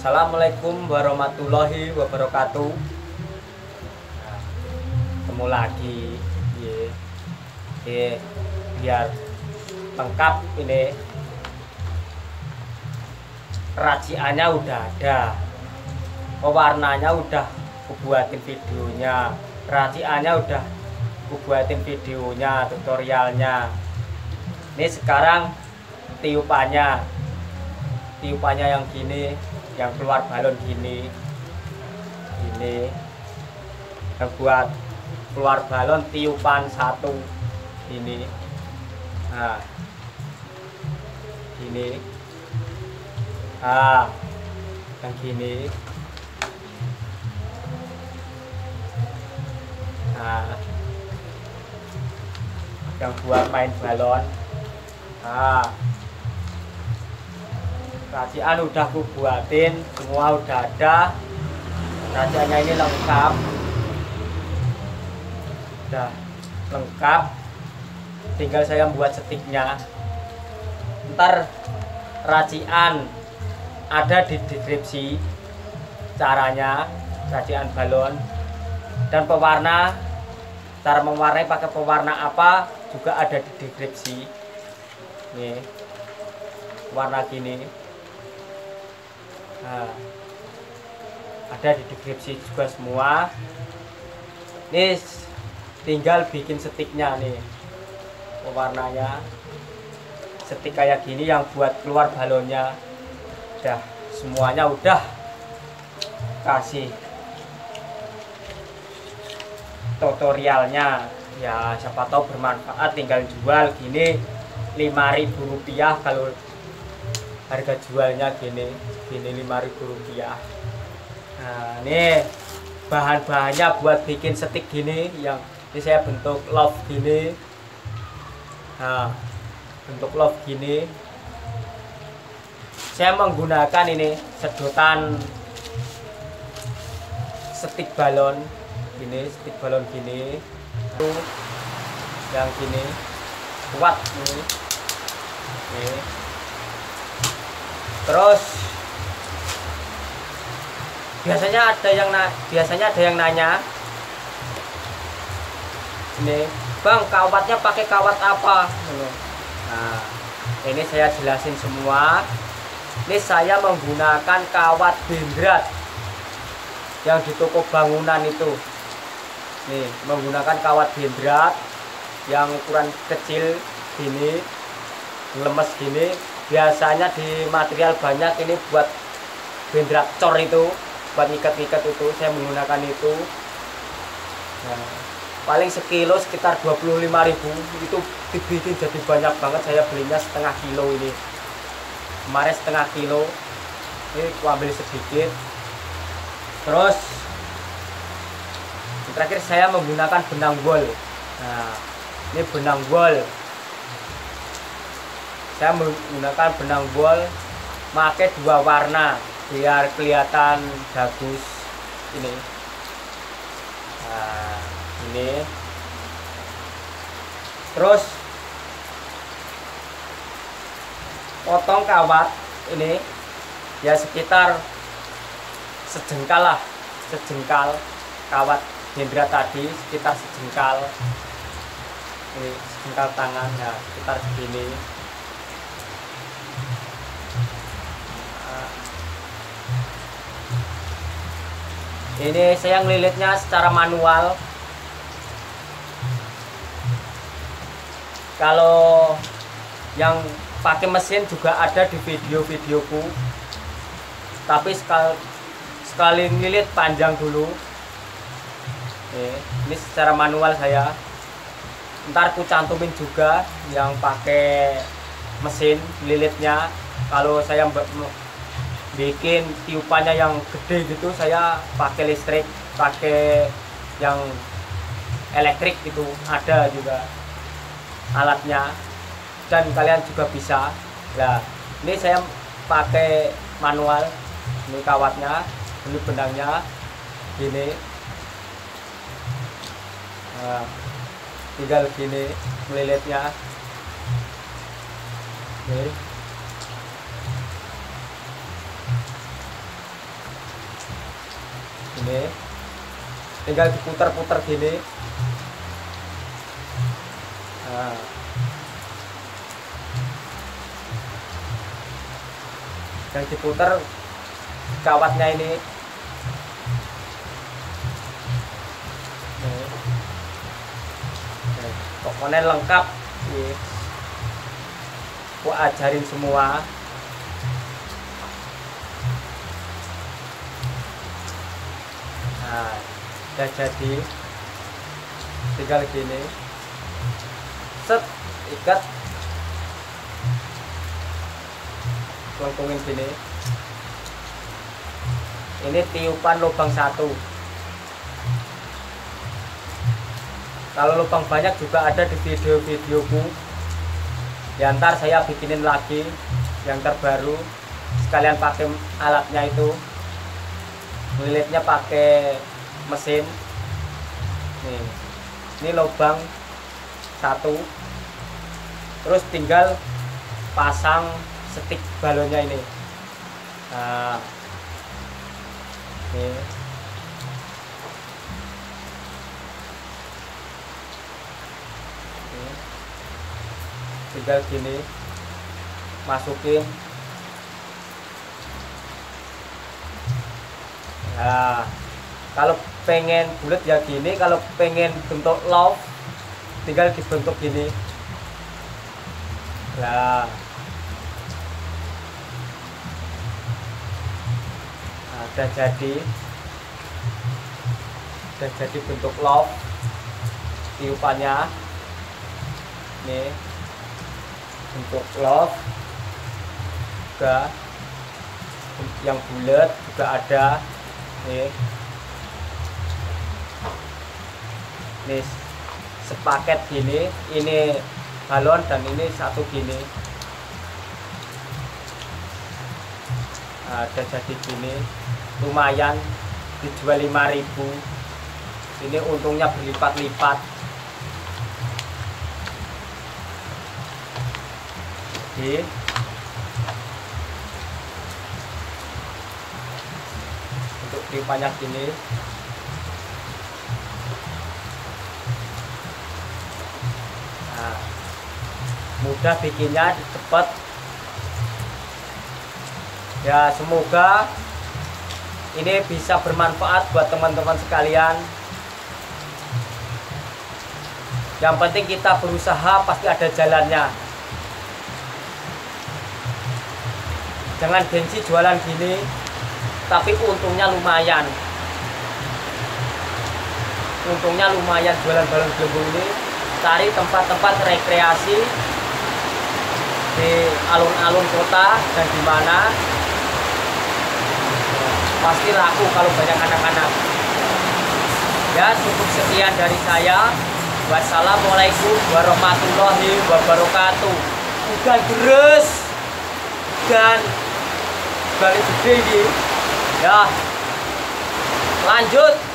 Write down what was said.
Assalamualaikum warahmatullahi wabarakatuh. Ketemu lagi, ye. Ye, biar lengkap ini. Raciannya udah ada, pewarnanya udah kubuatin videonya, raciannya udah kubuatin videonya, tutorialnya. Ini sekarang tiupannya, tiupannya yang gini yang keluar balon gini. Ini yang buat keluar balon tiupan satu. Ini nah. Ini ah yang gini. Nah. Yang buat main balon. Nah racian udah aku buatin semua udah ada. Raciannya ini lengkap. Udah lengkap. Tinggal saya buat setiknya. Ntar racian ada di deskripsi caranya racian balon. Dan pewarna cara mewarnai pakai pewarna apa juga ada di deskripsi. Nih warna gini nah, ada di deskripsi juga semua. Ini tinggal bikin setiknya nih warnanya. Setik kayak gini yang buat keluar balonnya. Udah semuanya udah. Kasih tutorialnya. Ya siapa tahu bermanfaat. Tinggal jual gini 5000 rupiah kalau harga jualnya gini gini 5000 rupiah. Nah ini bahan-bahannya buat bikin setik gini yang ini saya bentuk love gini. Nah bentuk love gini. Saya menggunakan ini sedotan setik balon gini setik balon gini. Yang gini kuat ini, ini terus biasanya ada yang na biasanya ada yang nanya ini bang kawatnya pakai kawat apa? Nah ini saya jelasin semua. Ini saya menggunakan kawat bendrat yang di toko bangunan itu. Nih menggunakan kawat bendrat yang ukuran kecil gini lemes gini biasanya di material banyak ini buat bendera cor itu buat ikat-ikat itu saya menggunakan itu. Nah, paling sekilo sekitar 25.000 itu dibikin jadi banyak banget saya belinya setengah kilo ini. Kemarin setengah kilo ini aku ambil sedikit. Terus terakhir saya menggunakan benang bol nah ini benang bol saya menggunakan benang bol pakai dua warna biar kelihatan bagus ini. Nah ini. Terus potong kawat ini ya sekitar sejengkal lah sejengkal kawat hendra tadi sekitar sejengkal. Ini sejengkal tangan ya sekitar segini ini saya ngelilitnya secara manual. Kalau yang pakai mesin juga ada di video-videoku. Tapi sekali sekali ngelilit panjang dulu. Ini secara manual saya. Ntar ku cantumin juga yang pakai mesin lilitnya. Kalau saya bikin tiupannya yang gede gitu saya pakai listrik pakai yang elektrik gitu ada juga alatnya. Dan kalian juga bisa. Nah ini saya pakai manual ini kawatnya ini benangnya gini. Nah, tinggal gini melilitnya. Ini tinggal diputar-putar gini. Nah. dan diputar kawatnya ini. Pokoknya lengkap. Nih. Gua ajarin semua nah jadi. Tinggal gini. Set ikat. Lengkungin gini. Ini tiupan lubang satu. Kalau lubang banyak juga ada di video-videoku. Ya ntar saya bikinin lagi yang terbaru. Sekalian pakai alatnya itu lilitnya pakai mesin. Nih ini lubang satu. Terus tinggal pasang stick balonnya ini. Nah Nih. tinggal gini masukin Nah, kalau pengen bulat ya gini, kalau pengen bentuk love tinggal dibentuk gini. Nah. Udah jadi. Udah jadi bentuk love tiupannya. Nih. Bentuk love. Juga yang bulat juga ada nih. Sepaket gini ini balon dan ini satu gini. Ada jadi gini lumayan dijual 5000 ini untungnya berlipat-lipat. Oke. Untuk tiupannya gini nah, mudah bikinnya cepet ya semoga ini bisa bermanfaat buat teman-teman sekalian. Yang penting kita berusaha pasti ada jalannya. Jangan gengsi jualan gini tapi untungnya lumayan. Untungnya lumayan jualan balon gelembung ini. Cari tempat-tempat rekreasi di alun-alun kota dan di mana. Pasti laku kalau banyak anak-anak. Ya cukup sekian dari saya. Wassalamualaikum warahmatullahi wabarakatuh. Udah deres dan balik ini ya. Lanjut